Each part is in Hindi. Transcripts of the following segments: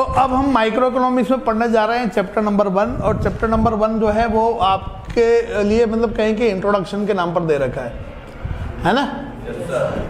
तो अब हम माइक्रो इकोनॉमिक्स में पढ़ने जा रहे हैं चैप्टर नंबर वन और चैप्टर नंबर वन जो है वो आपके लिए मतलब कहें कि इंट्रोडक्शन के नाम पर दे रखा है। है ना?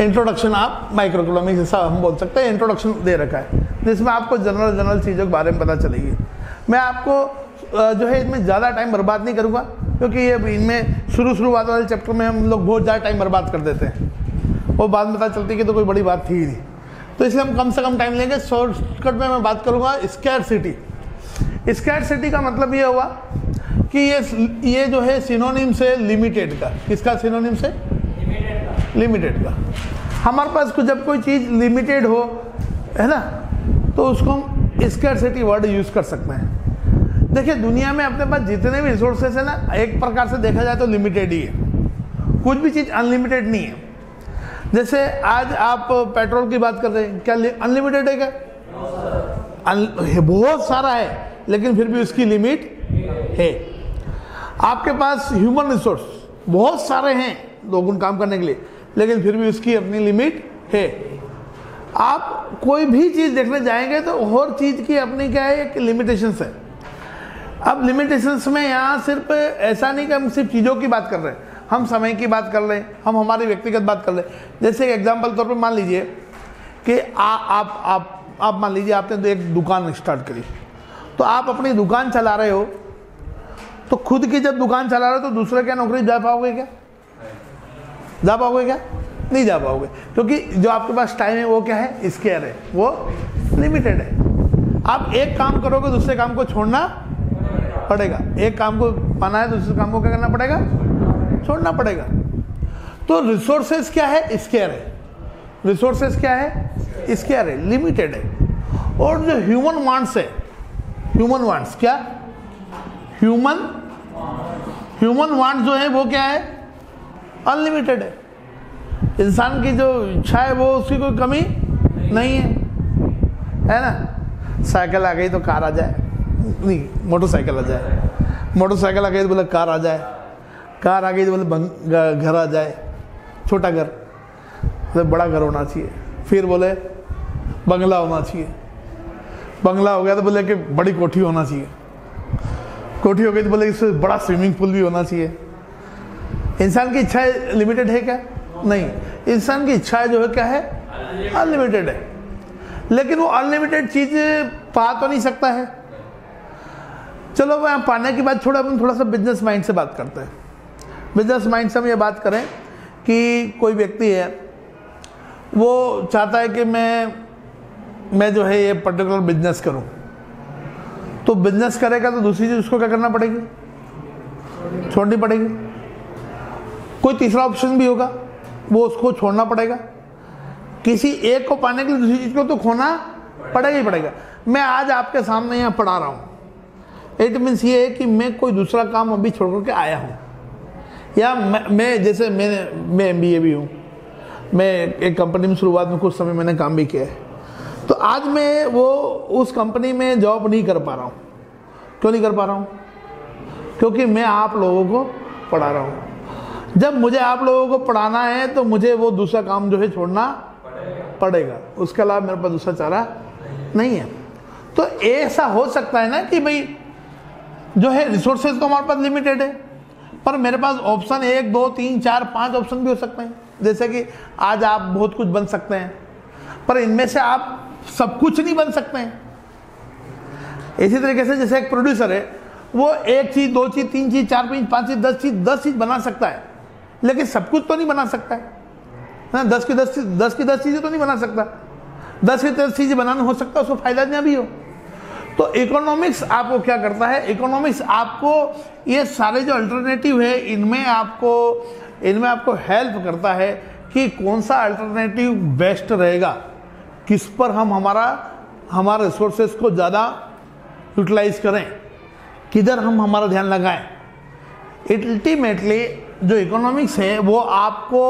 इंट्रोडक्शन आप माइक्रो इकोनॉमिक्स ऐसा हम बोल सकते हैं इंट्रोडक्शन दे रखा है जिसमें आपको जनरल जनरल चीज़ों के बारे में पता चलेगी। मैं आपको जो है इसमें ज़्यादा टाइम बर्बाद नहीं करूँगा क्योंकि ये इनमें शुरू शुरुआत वाले चैप्टर में हम लोग बहुत ज़्यादा टाइम बर्बाद कर देते हैं। वो बाद में पता चलती है कि तो कोई बड़ी बात थी ही नहीं। तो इसलिए हम कम से कम टाइम लेंगे। शॉर्टकट में मैं बात करूँगा स्कैर सिटी स्कैर सिटी का मतलब ये हुआ कि ये ये जो है सिनोनिम से लिमिटेड का। किसका सिनोनिम से लिमिटेड का। हमारे पास जब कोई चीज़ लिमिटेड हो, है ना तो उसको हम स्केयर सिटी वर्ड यूज़ कर सकते हैं। देखिए, दुनिया में अपने पास जितने भी रिसोर्सेज है ना, एक प्रकार से देखा जाए तो लिमिटेड ही है। कुछ भी चीज़ अनलिमिटेड नहीं है। जैसे आज आप पेट्रोल की बात कर रहे हैं, क्या अनलिमिटेड है क्या? बहुत सारा है, लेकिन फिर भी उसकी लिमिट है। आपके पास ह्यूमन रिसोर्स बहुत सारे हैं लोगों काम करने के लिए, लेकिन फिर भी उसकी अपनी लिमिट है। आप कोई भी चीज़ देखने जाएँगे तो हर चीज़ की अपनी क्या है, एक लिमिटेशंस है। अब लिमिटेशंस में यहाँ सिर्फ़ ऐसा नहीं कि हम सिर्फ़ चीज़ों की बात कर रहे हैं। हम समय की बात कर हैं हम हमारी व्यक्तिगत बात कर हैं। जैसे एग्ज़ाम्पल तौर पर मान लीजिए कि आ, आप आप आप मान लीजिए आपने तो एक दुकान स्टार्ट करी। तो आप अपनी दुकान चला रहे हो तो खुद की जब दुकान चला रहे हो तो दूसरे क्या नौकरी जा पाओगे क्या? जा पाओगे क्या? नहीं जा पाओगे। क्योंकि जो आपके पास टाइम है वो क्या है? स्केयर है। वो लिमिटेड है। आप एक काम करोगे दूसरे काम को छोड़ना पड़ेगा। एक काम को पाना है दूसरे काम को क्या करना पड़ेगा? छोड़ना पड़ेगा। तो रिसोर्सेज क्या है? स्केयर है रिसोर्सेज क्या है? स्केयर है लिमिटेड है। और जो ह्यूमन वांट्स है ह्यूमन वांट्स क्या? ह्यूमन ह्यूमन वांट जो है, वो क्या है? अनलिमिटेड है। इंसान की जो इच्छा है, वो उसकी कोई कमी नहीं है। है ना? साइकिल आ गई तो कार आ जाए। नहीं मोटरसाइकिल आ जाए। मोटरसाइकिल आ गई तो बोले कार आ जाए। कार आ गई तो बोले घर आ जाए, छोटा घर। मतलब बड़ा घर होना चाहिए। फिर बोले, बंगला होना चाहिए। बंगला हो गया तो बोले कि बड़ी कोठी होना चाहिए। कोठी हो गई तो बोले इससे बड़ा स्विमिंग पूल भी होना चाहिए। इंसान की इच्छाएँ लिमिटेड है क्या? नहीं। इंसान की इच्छाएँ जो है क्या है? अनलिमिटेड है। लेकिन वो अनलिमिटेड चीज़ पा तो नहीं सकता है। चलो मैं पाने की बात छोड़ा अपन थोड़ा सा बिज़नेस माइंड से बात करते हैं। बिज़नेस माइंड से हम ये बात करें कि कोई व्यक्ति है, वो चाहता है कि मैं मैं जो है ये पर्टिकुलर बिज़नेस करूँ। तो बिज़नेस करेगा तो दूसरी चीज़ उसको क्या करना पड़ेगी? छोड़नी पड़ेगी। कोई तीसरा ऑप्शन भी होगा, वो उसको छोड़ना पड़ेगा। किसी एक को पाने के लिए दूसरी चीज़ को तो खोना पड़ेगा ही पड़ेगा। मैं आज आपके सामने यहाँ पढ़ा रहा हूँ। इट मीन्स ये है कि मैं कोई दूसरा काम अभी छोड़ करके आया हूँ। या मैं, मैं जैसे मैंने मैं एमबीए भी हूँ। मैं एक कंपनी में शुरुआत में कुछ समय मैंने काम भी किया है। तो आज मैं वो उस कंपनी में जॉब नहीं कर पा रहा हूँ। क्यों नहीं कर पा रहा हूँ? क्योंकि मैं आप लोगों को पढ़ा रहा हूँ। जब मुझे आप लोगों को पढ़ाना है तो मुझे वो दूसरा काम जो है छोड़ना पड़ेगा। उसके अलावा मेरे पास दूसरा चारा नहीं है। तो ऐसा हो सकता है ना कि भाई जो है रिसोर्सेज तो हमारे पास लिमिटेड है। पर मेरे पास ऑप्शन एक, दो, तीन, चार, पाँच ऑप्शन भी हो सकते हैं। जैसे कि आज आप बहुत कुछ बन सकते हैं, पर इनमें से आप सब कुछ नहीं बन सकते हैं। इसी तरीके से जैसे एक प्रोड्यूसर है, वो एक चीज़, दो चीज़, तीन चीज़, चार चीज़, पाँच चीज़, दस चीज़ दस चीज़ बना सकता है, लेकिन सब कुछ तो नहीं बना सकता है। ना? दस की दस चीज़, दस की दस चीज़ें तो नहीं बना सकता। दस की दस चीज़ें बनाना हो सकता है उसको फ़ायदा ना भी हो। तो इकोनॉमिक्स आपको क्या करता है? इकोनॉमिक्स आपको ये सारे जो अल्टरनेटिव है, इनमें आपको इनमें आपको हेल्प करता है कि कौन सा अल्टरनेटिव बेस्ट रहेगा। किस पर हम हमारा, हमारे रिसोर्सेज को ज़्यादा यूटिलाइज करें। किधर हम हमारा ध्यान लगाएँ। अल्टीमेटली जो इकोनॉमिक्स है, वो आपको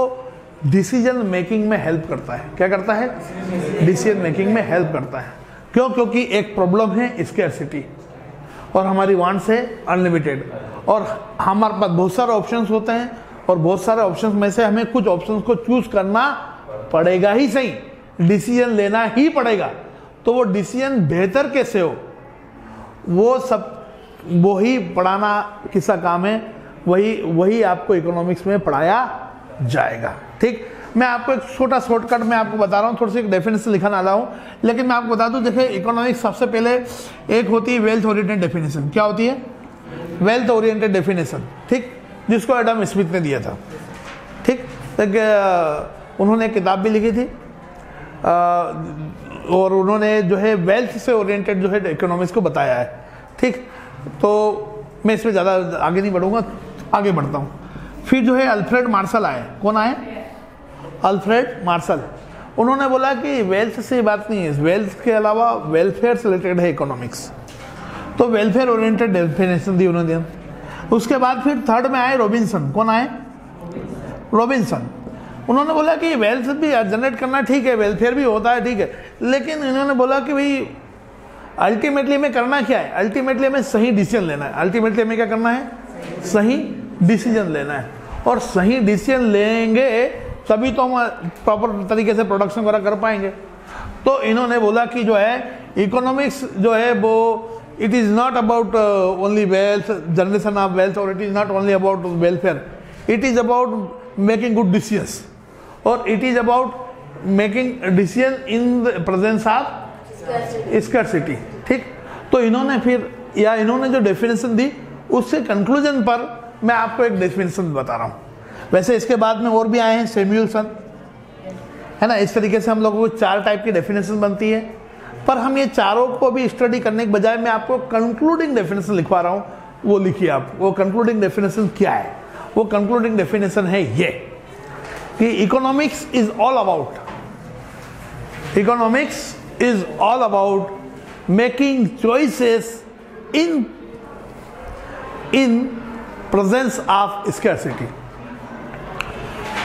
डिसीज़न मेकिंग में हेल्प करता है। क्या करता है? डिसीज़न मेकिंग में हेल्प करता है। क्यों? क्योंकि एक प्रॉब्लम है स्केर्सिटी और हमारी वांट्स है अनलिमिटेड और हमारे पास बहुत सारे ऑप्शंस होते हैं और बहुत सारे ऑप्शंस में से हमें कुछ ऑप्शंस को चूज़ करना पड़ेगा ही सही. डिसीज़न लेना ही पड़ेगा. तो वो डिसीज़न बेहतर कैसे हो? वो सब वो ही पढ़ाना किसका काम है? वही वही आपको इकोनॉमिक्स में पढ़ाया जाएगा. ठीक? मैं आपको एक छोटा शॉर्टकट में आपको बता रहा हूँ, थोड़ी सी डेफिनेशन लिखा रहा हूँ। लेकिन मैं आपको बता दूँ, देखिए इकोनॉमिक्स सबसे पहले एक होती है वेल्थ ओरिएंटेड डेफिनेशन क्या होती है? वेल्थ ओरिएंटेड डेफिनेशन ठीक? जिसको एडम स्मिथ ने दिया था, ठीक? उन्होंने किताब भी लिखी थी। और उन्होंने जो है वेल्थ से ओरिएंटेड जो है इकोनॉमिक्स को बताया है, ठीक? तो मैं इसमें ज़्यादा आगे नहीं बढ़ूँगा, आगे बढ़ता हूँ। फिर जो है अल्फ्रेड मार्शल आए। कौन आए? Alfred Marshall. उन्होंने बोला कि वेल्थ से बात नहीं है। वेल्थ के अलावा वेलफेयर से रिलेटेड है इकोनॉमिक्स तो वेलफेयर ओरिएंटेड डेफिनेशन दी उन्होंने। उसके बाद फिर थर्ड में आए रॉबिन्सन कौन आए? रॉबिन्सन उन्होंने बोला कि वेल्थ भी जनरेट करना ठीक है वेलफेयर भी होता है, ठीक है। लेकिन इन्होंने बोला कि भाई अल्टीमेटली हमें करना क्या है? अल्टीमेटली हमें सही डिसीज़न लेना है। अल्टीमेटली हमें क्या करना है? सही डिसीज़न लेना है। और सही डिसीज़न लेंगे तभी तो हम प्रॉपर तरीके से प्रोडक्शन वगैरह कर पाएँगे। तो इन्होंने बोला कि जो है इकोनॉमिक्स जो है वो it is not about only wealth generation of wealth और it is not only about welfare it is about making good decisions और it is about making decision in the presence of scarcity ठीक? तो इन्होंने फिर या इन्होंने जो डेफिनेशन दी उसके कंक्लूजन पर मैं आपको एक डेफिनेशन बता रहा हूँ। वैसे इसके बाद में और भी आए हैं सेम्यूलसन है ना, इस तरीके से हम लोगों को चार टाइप की डेफिनेशन बनती है। पर हम ये चारों को भी स्टडी करने के बजाय मैं आपको कंक्लूडिंग डेफिनेशन लिखवा रहा हूँ। वो लिखिए आप, वो कंक्लूडिंग डेफिनेशन क्या है? वो कंक्लूडिंग डेफिनेशन है ये कि economics is all about economics is all about making choices in in presence of scarcity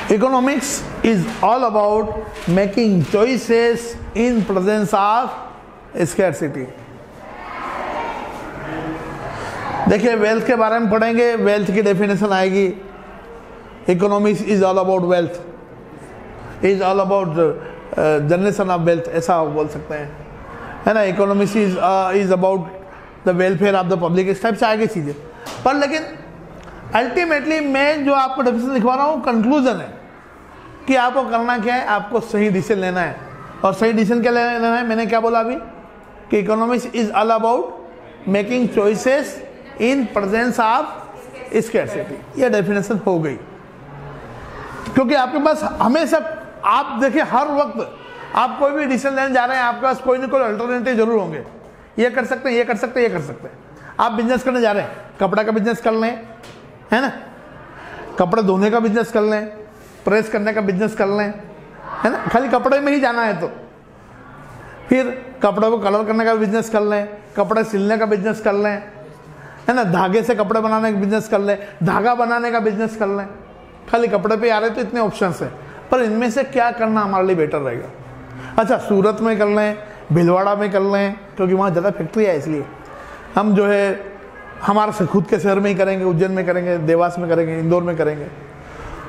economics is all about making choices in presence of scarcity. देखिए वेल्थ के बारे में पढ़ेंगे वेल्थ की डेफिनेशन आएगी। Economics is all about wealth is all about generation of wealth ऐसा आप बोल सकते हैं। है ना? Economics is is about the welfare of the public इस टाइप से आगे चीज़ें। पर लेकिन अल्टीमेटली मैं जो आपको डेफिनेशन लिखवा रहा हूँ कंक्लूजन है। कि आपको करना क्या है, आपको सही डिसीज़न लेना है। और सही डिसीज़न क्या लेना है? मैंने क्या बोला अभी? कि economics is all about making choices in presence of scarcity ये डेफिनेशन हो गई। क्योंकि आपके पास हमेशा, आप देखिए हर वक्त आप कोई भी डिसीज़न लेने जा रहे हैं, आपके पास कोई ना कोई अल्टरनेटिव ज़रूर होंगे। ये कर सकते हैं, ये कर सकते हैं, ये कर सकते हैं। आप बिज़नेस करने जा रहे हैं, कपड़ा का बिज़नेस कर लें, है ना? कपड़े धोने का बिज़नेस कर लें प्रेस करने का बिज़नेस कर लें, है ना? खाली कपड़े में ही जाना है तो। फिर कपड़ों को कलर करने का बिज़नेस कर लें, कपड़े सिलने का बिज़नेस कर लें, है ना? धागे से कपड़े बनाने का बिज़नेस कर लें, धागा बनाने का बिज़नेस कर लें। खाली कपड़े पे आ रहे तो इतने ऑप्शन है। पर इनमें से क्या करना हमारे लिए बेटर रहेगा? अच्छा सूरत में कर लें, भिलवाड़ा में कर लें, क्योंकि वहाँ ज़्यादा फैक्ट्री है इसलिए। हम जो है, हमारे खुद के शहर में ही करेंगे, उज्जैन में करेंगे, देवास में करेंगे, इंदौर में करेंगे।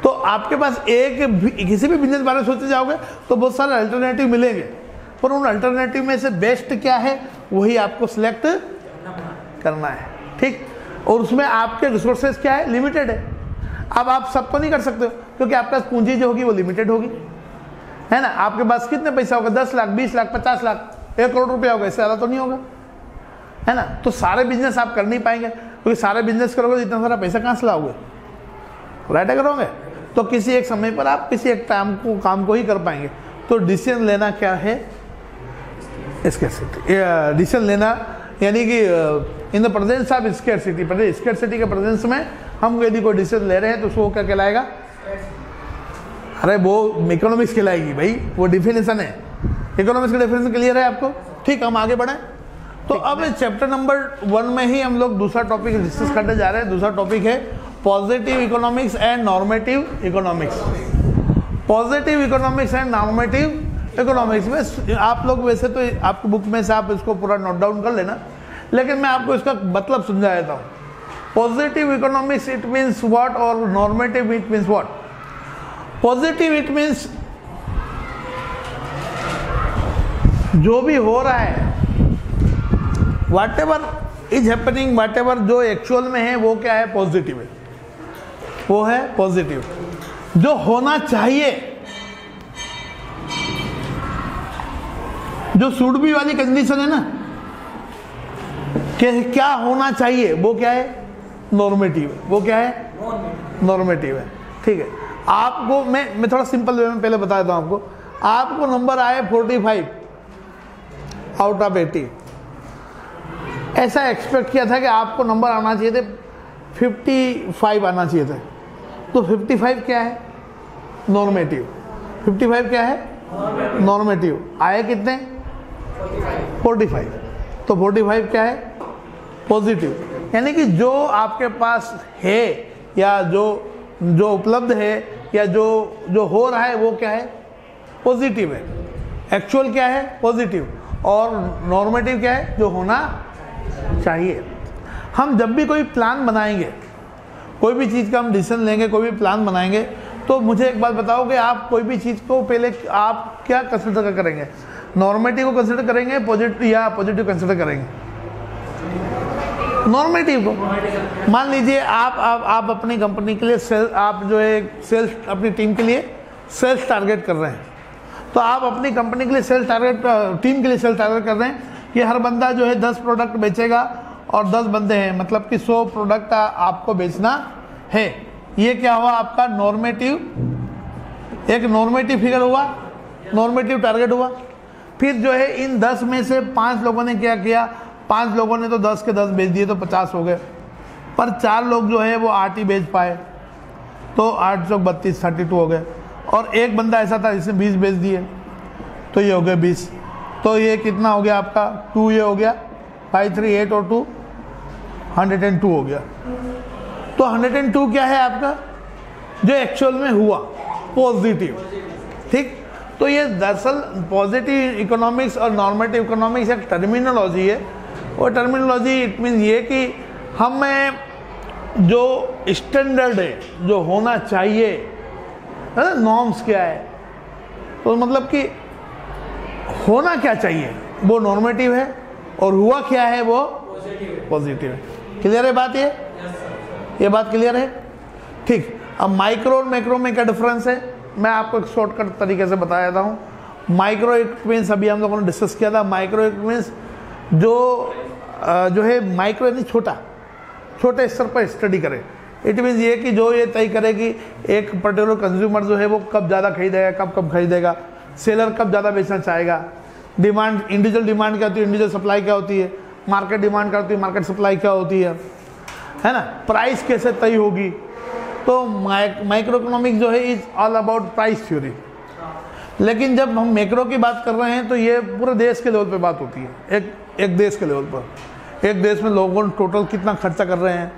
तो आपके पास एक किसी भी बिज़नेस बारे में सोचते जाओगे तो बहुत सारे अल्टरनेटिव मिलेंगे। पर उन अल्टरनेटिव में से बेस्ट क्या है, वही आपको सिलेक्ट करना है। ठीक? और उसमें आपके रिसोर्सेज क्या है? लिमिटेड है। अब आप सब तो नहीं कर सकते हो, क्योंकि आपके पास पूंजी जो होगी, वो लिमिटेड होगी। है ना? आपके पास कितने पैसा होगा? दस लाख, बीस लाख, पचास लाख, एक करोड़ रुपया होगा, इससे ज़्यादा तो नहीं होगा। है ना? तो सारे बिज़नेस आप कर नहीं पाएँगे, क्योंकि सारे बिज़नेस करोगे तो इतना सारा पैसा कहाँ से लाओगे? राइट करोगे तो किसी एक समय पर आप किसी एक टाइम को काम को ही कर पाएँगे। तो डिसीज़न लेना क्या है? इसके डिसीज़न लेना यानी कि in the presence of scarcity scarcity के प्रेजेंस में हम यदि कोई डिसीज़न ले रहे हैं तो उसको क्या कहलाएगा? अरे वो इकोनॉमिक्स कहलाएगी भाई वो डिफिनेशन है। इकोनॉमिक्स का डिफिनेशन क्लियर है आपको? ठीक हम आगे बढ़े। तो अब चैप्टर नंबर वन में ही हम लोग दूसरा टॉपिक डिस्कस करने जा रहे हैं। दूसरा टॉपिक है positive economics and normative economics positive economics and normative economics में आप लोग वैसे तो आपकी बुक में से आप इसको पूरा नोट डाउन कर लेना। लेकिन मैं आपको इसका मतलब समझा देता हूँ। Positive economics it means what, और normative it means what? Positive it means जो भी हो रहा है whatever is happening whatever जो एक्चुअल में है वो क्या है? पॉजिटिव है। वो है पॉजिटिव जो होना चाहिए। जो सुडबी वाली कंडीशन है ना, कि क्या होना चाहिए, वो क्या है? नॉर्मेटिव वो क्या है? नॉर्मेटिव है। ठीक है। आपको मैं मैं थोड़ा सिंपल वे में पहले बता देता हूँ आपको। आपको नंबर आए 45 आउट ऑफ़ 80 ऐसा एक्सपेक्ट किया था कि आपको नंबर आना चाहिए थे 55 आना चाहिए थे। तो 55 क्या है? नॉर्मेटिव 55 क्या है? नॉर्मेटिव आए कितने? 45 तो 45 क्या है? पॉजिटिव यानी कि जो आपके पास है, या जो जो उपलब्ध है, या जो जो हो रहा है, वो क्या है? पॉजिटिव है. एक्चुअल क्या है? पॉजिटिव और नॉर्मेटिव क्या है? जो होना चाहिए. हम जब भी कोई प्लान बनाएँगे कोई भी चीज़ का हम डिसीज़न लेंगे, कोई भी प्लान बनाएँगे तो मुझे एक बात बताओ कि आप कोई भी चीज़ को पहले आप क्या कंसिडर करेंगे? नॉर्मेटिव को कंसिडर करेंगे पॉजिटिव या पॉजिटिव कंसिडर करेंगे? नॉर्मेटिव को। मान लीजिए आप आप आप अपनी कंपनी के लिए सेल आप जो है सेल्स अपनी टीम के लिए सेल्स टारगेट कर रहे हैं। तो आप अपनी कंपनी के लिए सेल्स टारगेट टीम के लिए सेल्स टारगेट कर रहे हैं कि हर बंदा जो है दस प्रोडक्ट बेचेगा और दस बंदे हैं। मतलब कि सौ प्रोडक्ट आपको बेचना है। ये क्या हुआ? आपका नॉर्मेटिव एक नॉर्मेटिव फिगर हुआ। नॉर्मेटिव टारगेट हुआ। फिर जो है, इन दस में से पाँच लोगों ने क्या किया? पाँच लोगों ने तो दस के दस बेच दिए तो पचास हो गए। पर चार लोग जो है, वो आठ ही बेच पाए। तो आठ सौ बत्तीस थर्टी टू हो गए। और एक बंदा ऐसा था जिसने बीस बेच दिए। तो ये हो गए बीस। तो ये कितना हो गया आपका? टू ये हो गया। फाइव थ्री एट और टू हंड्रेड एंड टू हो गया। तो हंड्रेड एंड टू क्या है आपका? जो एक्चुअल में हुआ पॉजिटिव ठीक? तो ये दरअसल पॉजिटिव इकोनॉमिक्स और नॉर्मेटिव इकोनॉमिक्स एक टर्मिनोलॉजी है। वो टर्मिनोलॉजी इट मीन ये कि हमें जो स्टैंडर्ड है जो होना चाहिए नॉर्म्स क्या है? तो मतलब कि होना क्या चाहिए? वो नॉर्मेटिव है और हुआ क्या है वो? पॉजिटिव है। क्लियर है बात ये? ये बात क्लियर है? ठीक अब माइक्रो और मैक्रो में क्या डिफरेंस है? मैं आपको एक शॉर्टकट तरीके से बता देता हूँ। माइक्रो इक्विपमेंट्स अभी हम लोगों ने डिस्कस किया था। माइक्रो इक्विपमेंट्स जो जो है माइक्रो यानी छोटा। छोटे स्तर पर स्टडी करें। इट मीन्स ये कि जो ये तय करे कि एक पर्टिकुलर कंज्यूमर जो है वो कब ज़्यादा खरीदेगा कब कब खरीदेगा। सेलर कब ज़्यादा बेचना चाहेगा। डिमांड इंडिविजुअल डिमांड क्या होती है? इंडिविजुअल सप्लाई क्या होती है? मार्केट डिमांड करती है, मार्केट सप्लाई क्या होती है? है ना? प्राइस कैसे तय होगी? तो माइक्रो इकोनॉमिक्स जो है, is all about price theory लेकिन जब हम मैक्रो की बात कर रहे हैं तो ये पूरे देश के लेवल पे बात होती है। एक एक देश के लेवल पर। एक देश में लोगों टोटल कितना खर्चा कर रहे हैं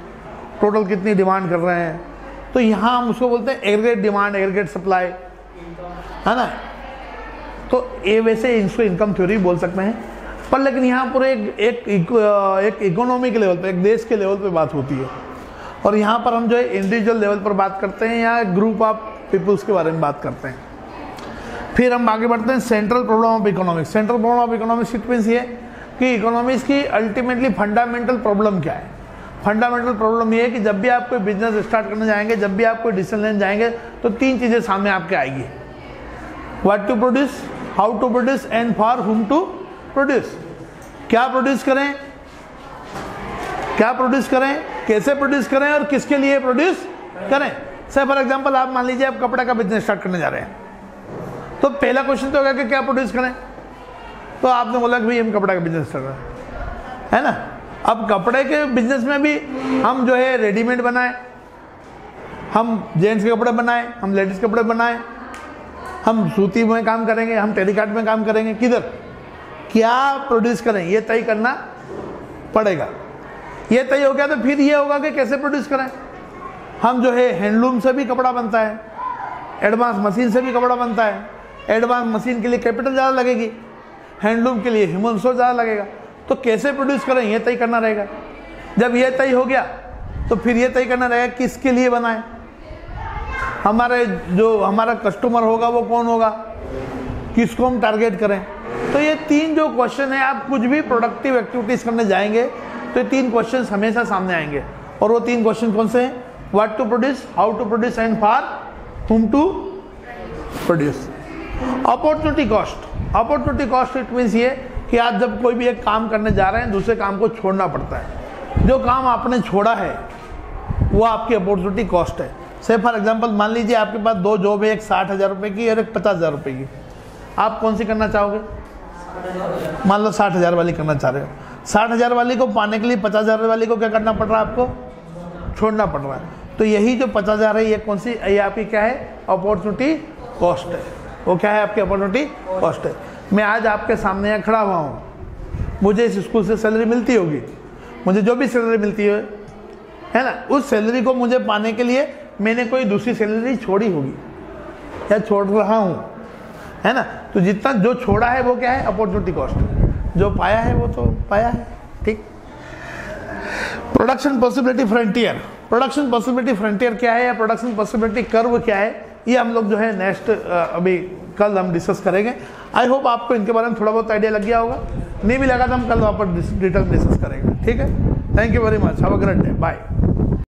टोटल कितनी डिमांड कर रहे हैं। तो यहाँ हम उसको बोलते हैं एग्रीगेट डिमांड एग्रीगेट सप्लाई है ना? तो ये वैसे इसको इनकम थ्योरी बोल सकते हैं। पर लेकिन यहाँ पर एक एक एक इकोनॉमी के लेवल पर एक देश के लेवल पर बात होती है। और यहाँ पर हम जो है इंडिविजुअल लेवल पर बात करते हैं या ग्रुप ऑफ़ पीपल्स के बारे में बात करते हैं। फिर हम आगे बढ़ते हैं central problem of economics central problem of economics it means ये कि इकोनॉमिक्स की अल्टीमेटली फंडामेंटल प्रॉब्लम क्या है? फंडामेंटल प्रॉब्लम ये है कि जब भी आप कोई बिज़नेस स्टार्ट करने जाएँगे, जब भी आप कोई डिसीज़न लेने जाएँगे तो तीन चीज़ें सामने आपके आएगी। What to produce how to produce and for whom to produce क्या प्रोड्यूस करें? क्या प्रोड्यूस करें? कैसे प्रोड्यूस करें और किसके लिए प्रोड्यूस करें? सर फॉर एग्ज़ाम्पल आप मान लीजिए आप कपड़े का बिज़नेस स्टार्ट करने जा रहे हैं। तो पहला क्वेश्चन तो होगा कि क्या प्रोड्यूस करें? तो आपने बोला कि भाई, हम कपड़ा का बिज़नेस कर। रहे हैं है ना? अब कपड़े के बिज़नेस में भी हम जो है रेडीमेड बनाए। हम जेंट्स के कपड़े बनाए, हम लेडीज़ कपड़े बनाए। हम सूती में काम करेंगे, हम टेलीकाट में काम करेंगे। किधर? क्या प्रोड्यूस करें? ये तय करना पड़ेगा। ये तय हो गया तो फिर ये होगा कि कैसे प्रोड्यूस करें? हम जो है हैंडलूम से भी कपड़ा बनता है एडवांस मशीन से भी कपड़ा बनता है। एडवांस मशीन के लिए कैपिटल ज़्यादा लगेगी हैंडलूम के लिए ह्यूमन सोर्स ज़्यादा लगेगा। तो कैसे प्रोड्यूस करें? ये तय करना रहेगा। जब ये तय हो गया तो फिर ये तय करना रहेगा किसके लिए बनाए? हमारे जो हमारा कस्टमर होगा वो कौन होगा? किसको हम टारगेट करें? तीन जो क्वेश्चन है, आप कुछ भी प्रोडक्टिव एक्टिविटीज़ करने जाएँगे तो ये तीन क्वेश्चन हमेशा सामने आएँगे। और वो तीन क्वेश्चन कौन से हैं? What to produce how to produce and for whom to produce opportunity cost opportunity cost it means ये कि आप जब कोई भी एक काम करने जा रहे हैं, दूसरे काम को छोड़ना पड़ता है। जो काम आपने छोड़ा है, वो आपकी अपॉर्चुनिटी कॉस्ट है। से फॉर एग्ज़ाम्पल मान लीजिए आपके पास दो जॉब है, एक साठ हज़ार रुपये की और एक पचास हज़ार रुपये की। आप कौन सी करना चाहोगे? मान लो साठ हज़ार वाली करना चाह रहे हो। साठ हज़ार वाली को पाने के लिए पचास हज़ार वाली को क्या करना पड़ रहा है आपको? छोड़ना पड़ रहा है। तो यही जो पचास हज़ार है, ये कौन सी, ये आपकी क्या है? अपॉर्चुनिटी कॉस्ट है। वो क्या है आपकी अपॉर्चुनिटी कॉस्ट है। मैं आज आपके सामने यहाँ खड़ा हुआ हूँ। मुझे इस स्कूल से सैलरी मिलती होगी। मुझे जो भी सैलरी मिलती है है ना? उस सैलरी को मुझे पाने के लिए मैंने कोई दूसरी सैलरी छोड़ी होगी। या छोड़ रहा हूँ। है ना? तो जितना जो छोड़ा है वो क्या है? अपॉर्चुनिटी कॉस्ट जो पाया है वो तो पाया है, ठीक? Production possibility frontier production possibility frontier क्या है या प्रोडक्शन पॉसिबिलिटी कर्व क्या है? ये हम लोग जो है नेक्स्ट अभी कल हम डिस्कस करेंगे। आई होप आपको इनके बारे में थोड़ा बहुत आइडिया लग गया होगा। नहीं भी लगा तो हम कल वहाँ पर डिटेल डिस्कस करेंगे। ठीक है? Thank you very much have a great day bye